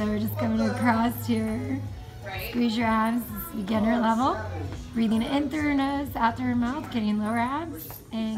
So we're just coming across here. Squeeze your abs, beginner level. Breathing in through your nose, out through your mouth, getting lower abs, and